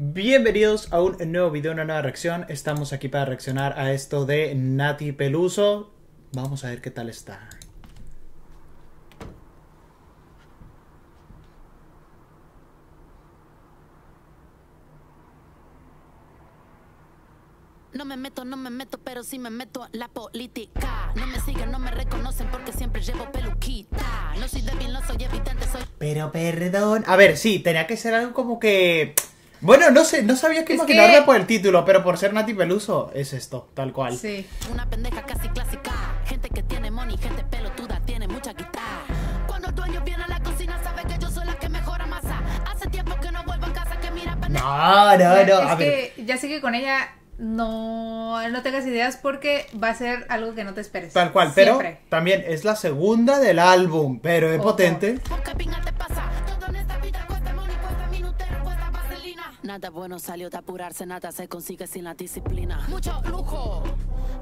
Bienvenidos a un nuevo video, una nueva reacción. Estamos aquí para reaccionar a esto de Nati Peluso. Vamos a ver qué tal está. No me meto, no me meto, pero sí me meto en la política. No me siguen, no me reconocen porque siempre llevo peluquita. No soy débil, no soy evidente, soy. Pero perdón. A ver, sí, tenía que ser algo como que. Bueno, no sé, no sabía qué Es imaginarme que- por el título, pero por ser Nati Peluso es esto, tal cual. Sí. Una pendeja casi clásica. Gente que tiene money, gente pelotuda, tiene mucha guitarra. Cuando el dueño viene a la cocina, sabe que yo soy la que mejora masa. Hace tiempo que no vuelvo a casa, que mira pendeja. No, no, no. A es ver. que ya sé que con ella no, no tengas ideas porque va a ser algo que no te esperes. Tal cual, pero Siempre. también es la segunda del álbum, pero es Ojo. potente. Porque Nada bueno salió de apurarse, nada se consigue sin la disciplina. Mucho lujo,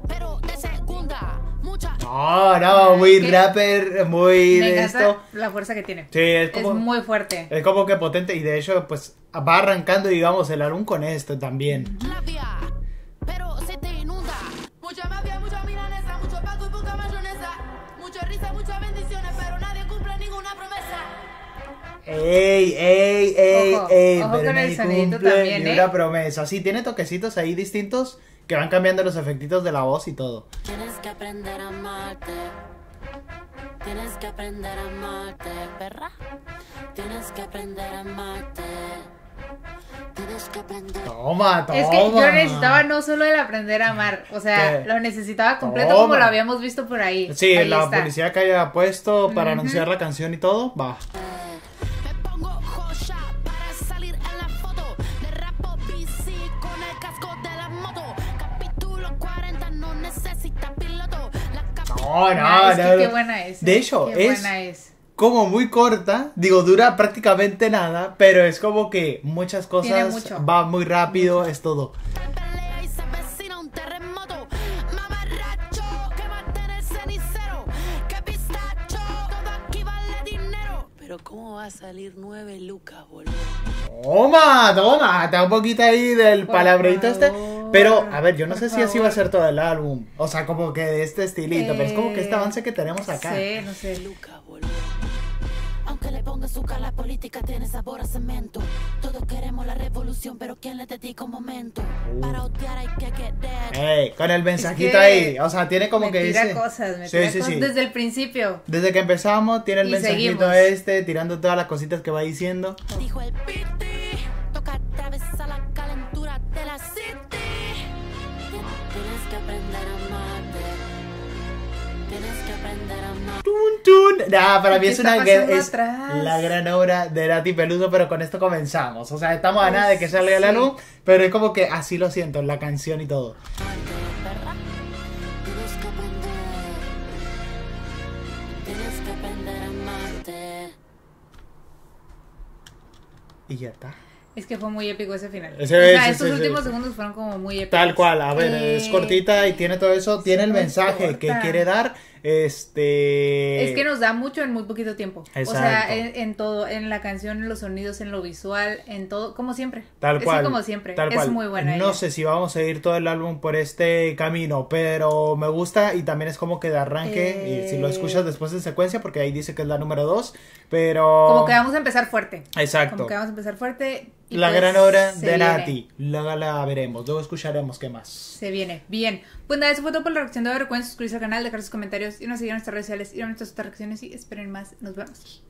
pero de segunda. Mucha. No, no, muy ¿Qué? rapper, muy Me de esto. la fuerza que tiene. Sí, es Es como. muy fuerte. Es como que potente y de hecho, pues va arrancando, digamos, el álbum con esto también. labia, pero se te inunda. Mucha mafia, mucha milanesa, mucho paco y poca mayonesa. Mucha risa, muchas bendiciones, pero nadie cumple ninguna promesa. Ey, ey, ey, Ojo, ojo pero con el sonidito cumple también, ni ¿eh? una promesa. Sí, tiene toquecitos ahí distintos que van cambiando los efectitos de la voz y todo. Tienes que aprender a amarte. Tienes que aprender a amarte, perra. Tienes que aprender a amarte. Tienes que aprender. Toma, toma. Es que yo necesitaba no solo el aprender a amar, o sea, ¿Qué? lo necesitaba completo Toma. como lo habíamos visto por ahí. Sí, Ahí la está. publicidad que haya puesto para Ujú. anunciar la canción y todo, va. No, no, es que no, no. qué buena es. De hecho, Qué es- buena es. como muy corta, digo, dura prácticamente nada, pero es como que muchas Tiene cosas mucho. va muy rápido, es todo. Pero ¿cómo va a salir nueve lucas, boludo? Toma, toma, está un poquito ahí del palabrito este. Favor, Pero, a ver, yo no sé si así va a favor. ser todo el álbum. O sea, como que de este estilito, pero es como que este Eh, avance que tenemos acá. Sí, no sé. Lucas, boludo. Aunque le ponga azúcar, la política tiene sabor a cemento. Todos queremos la revolución, pero ¿quién le dedica un momento? Para odiar hay que querer. Ey, con el mensajito que ahí. O sea, tiene como me que tira dice. cosas, me Sí, tira sí, cosas sí. desde el principio. Desde que empezamos, tiene el Y mensajito seguimos. este, tirando todas las cositas que va diciendo. Dijo el piti, Tun, tun. Nah, para mí ¿Qué es una es atrás? la gran obra de Nati Peluso, pero con esto comenzamos. O sea, estamos a nada de que salga Sí. álbum, pero es como que así lo siento, en la canción y todo. Y ya está. Es que fue muy épico ese final. Ese- o sea, estos últimos segundos fueron como muy épicos. Tal cual, a ver, Eh, es cortita y tiene todo eso, tiene el mensaje que quiere dar, este... Es que nos da mucho en muy poquito tiempo. O Exacto. sea, en, en todo, en la canción, en los sonidos, en lo visual, en todo, como siempre. Tal Es cual. como siempre. Tal es cual. muy buena. No ella. sé si vamos a ir todo el álbum por este camino, pero me gusta y también es como que de arranque. Y si lo Eh. escuchas después en secuencia, porque ahí dice que es la número 2, pero. Como que vamos a empezar fuerte. Exacto. Como que vamos a empezar fuerte. y La pues gran obra de. Nati. La, la veremos. Luego escucharemos qué más. Se viene. Bien. Pues nada, eso fue todo por la reacción de hoy. Recuerden suscribirse al canal, dejar sus comentarios y nos seguir en nuestras redes sociales y a nuestras otras reacciones y esperen más. Nos vemos.